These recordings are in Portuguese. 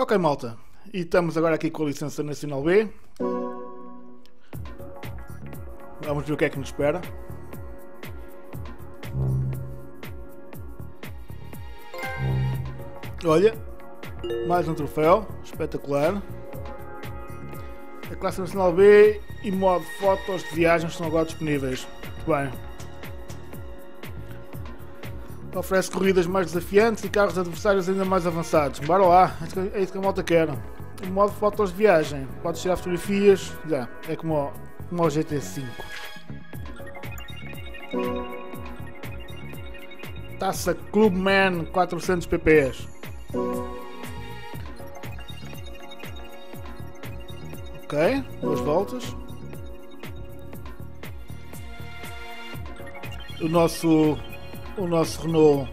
Ok, malta. E estamos agora aqui com a licença Nacional B. Vamos ver o que é que nos espera. Olha, mais um troféu, espetacular. A classe Nacional B e modo fotos de viagens estão agora disponíveis. Muito bem. Oferece corridas mais desafiantes e carros adversários ainda mais avançados. Bora lá, é isso que a malta quer. O modo fotos de viagem. Podes tirar fotografias. Já, é como o, como o GT5. Taça Clubman 400 pp's. Ok, duas voltas. O nosso o nosso Renault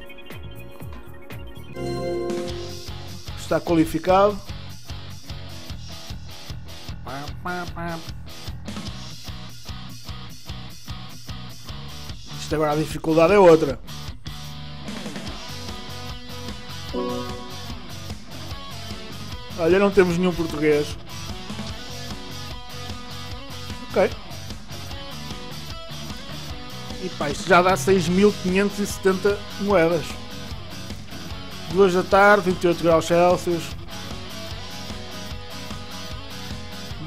está qualificado. Isto agora a dificuldade é outra. Olha, não temos nenhum português. Ok. E pá, isto já dá 6.570 moedas. 2 da tarde, 28 graus Celsius.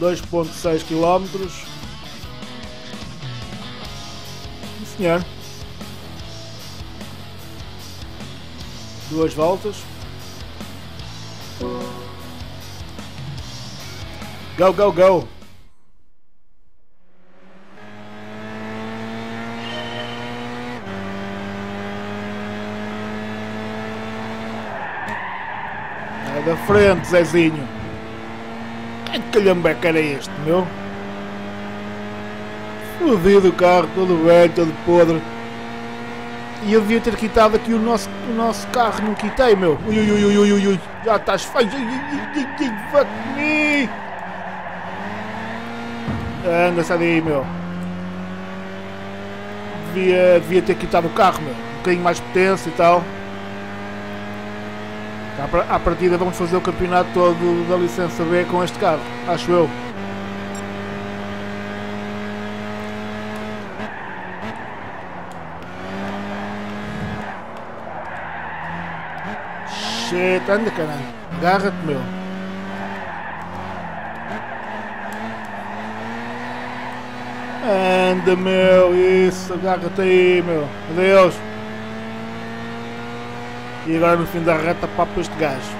2.6 km. Senhor. Duas voltas. Go, go, go! Frente, Zezinho. Que calhambeque era este, meu? Fodido o carro, todo velho, todo podre. E eu devia ter quitado aqui o nosso, o nosso carro, não quitei, meu. Ui, ui, ui, ui, ui, ui. Já estás feio. Fuck me. Anda, sai daí, meu. Devia, devia ter quitado o carro, meu. Um bocadinho mais potência e tal. À partida vamos fazer o campeonato todo da licença B com este carro, acho eu. Shit, anda caralho, agarra-te meu. Anda meu, isso, agarra-te aí meu, adeus. E agora no fim da reta papo este gajo.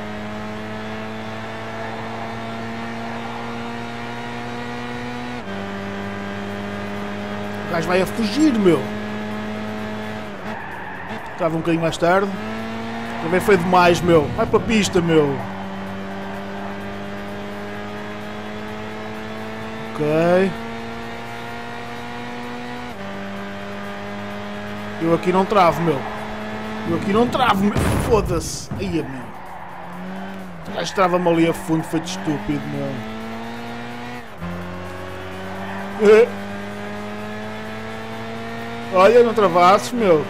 O gajo vai a fugir, meu. Estava um bocadinho mais tarde. Também foi demais, meu. Vai para a pista, meu. Ok. Eu aqui não travo, meu. Eu aqui não travo, meu. Foda-se. Aí, meu. O gajo trava-me ali a fundo, de estúpido, meu. É. Olha, não travasses, meu. O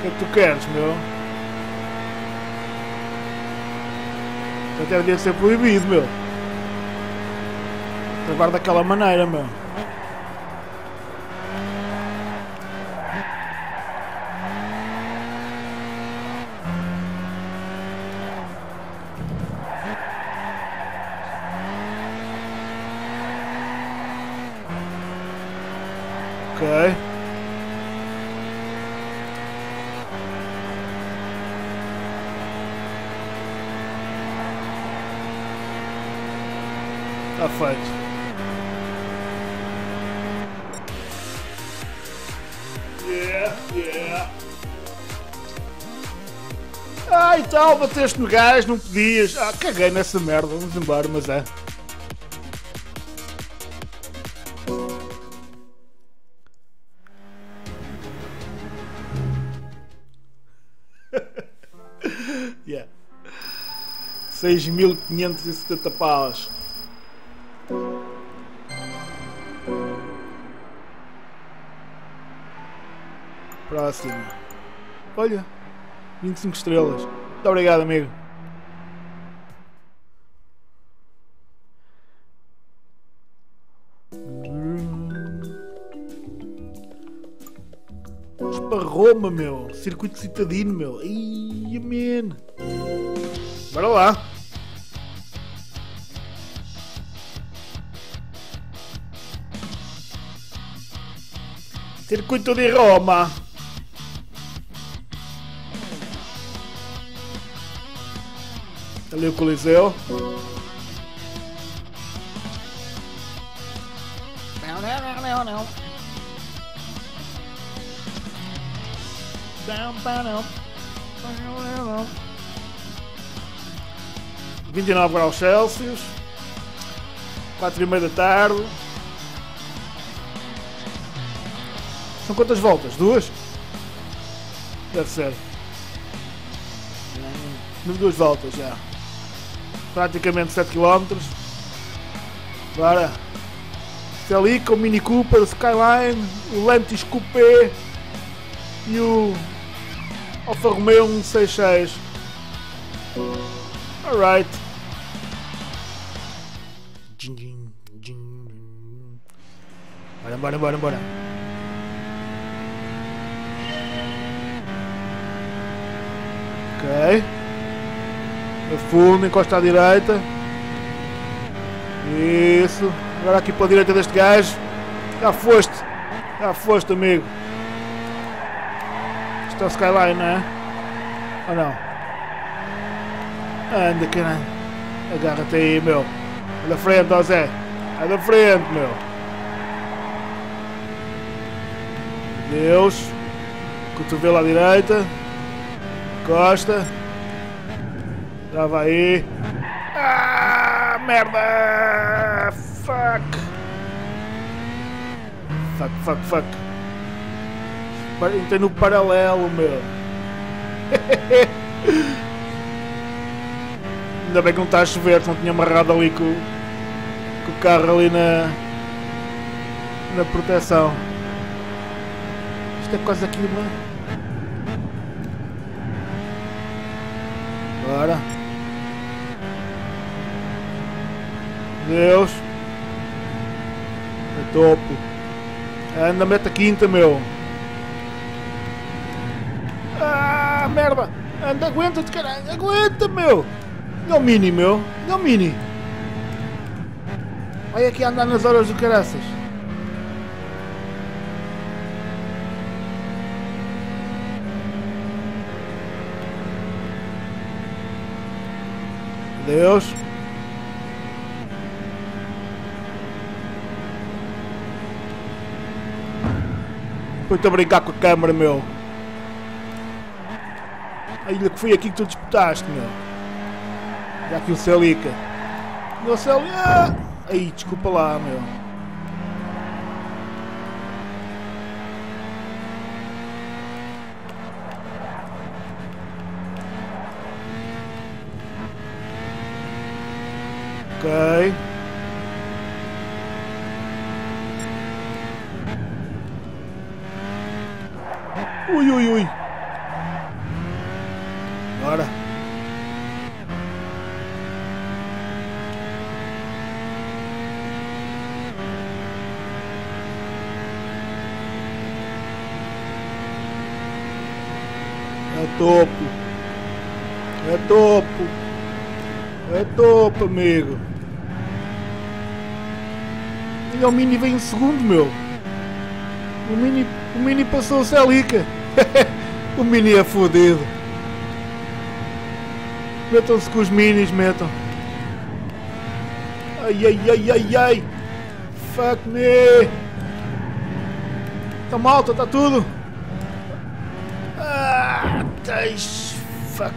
que é que tu queres, meu? Até devia ser proibido, meu. Travar daquela maneira, meu. Ok. Está feito. Yeah, yeah. Ah, e tal, bateste no gás, não podias. Ah, caguei nessa merda, vamos embora, mas é. 6.570 paus. Próximo. Olha, 25 estrelas. Muito obrigado, amigo. Vamos para Roma, meu. Circuito citadino, meu. Ai, amém. Bora lá. Circuito de Roma. Ali o Coliseu. Não, não, não, não. Não, não, não. Não, não, não. 29 graus Celsius. 4 e meia da tarde. São quantas voltas? Duas? Deve ser. Duas voltas já. Praticamente 7 km. Bora. Celica, o Mini Cooper, o Skyline, o Lantis Coupé e o Alfa Romeo 166. Alright. Bora, bora, bora, bora. Ok. Fundo, encosta à direita. Isso. Agora aqui para a direita deste gajo. Já foste. Já foste, amigo. Isto é o Skyline, não é? Ou não? Anda, caralho. Agarra-te aí, meu. Olha da frente, ó Zé. Vai da frente, meu. Deus. Cotovelo à direita. Costa. Vai aí. Ah, merda! Fuck! Fuck, fuck, fuck. Entrei no paralelo, meu. Ainda bem que não está a chover, não tinha amarrado ali com, com o carro ali na, na proteção. Isto é quase aqui uma. Bora. Deus. É topo. Anda, mete a quinta, meu. Ah, merda. Anda, aguenta-te, caralho. Aguenta, meu. Não mini, meu. Não mini. Olha aqui andar nas horas do caraças. Deus. Põe-te a brincar com a câmera, meu. A ilha que foi aqui que tu disputaste, meu. Já aqui o Celica. Meu Celica! Aí, desculpa lá, meu. Ok. Ui, ui, ui. Bora. É topo. É topo. É topo, amigo. E o Mini vem em segundo, meu. O Mini, o Mini passou o Celica. o Mini é fodido. Metam-se com os Minis, metam. Ai, ai, ai, ai, ai. Fuck me. Tá malta, tá tudo. Ah, tens. Fuck.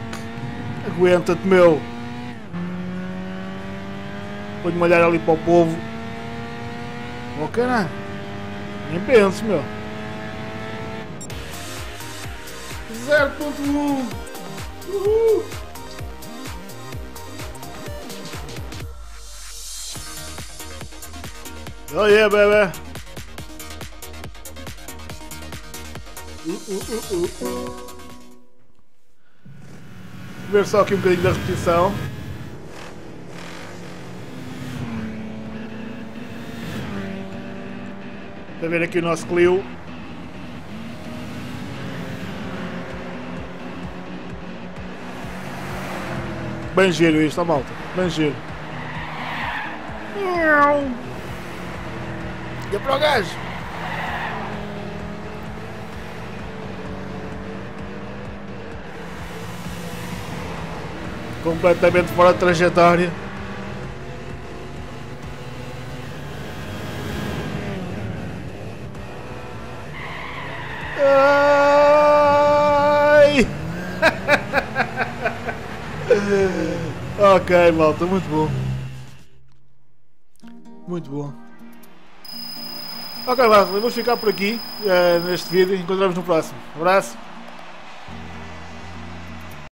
Aguenta-te, meu. Vou-me olhar ali para o povo. Oh, caralho. Nem penso, meu. 0.1 Uhul! Oh yeah, baby! Uh, uh, uh, uh. Ver só aqui um bocadinho da repetição. Está a ver aqui o nosso Clio. Bem giro isto, a malta. Bem giro. Deu para o gajo. Completamente fora de trajetória. Ai! ok, malta, muito bom. Muito bom. Ok, vamos ficar por aqui eh, neste vídeo. Encontramos no próximo. Abraço.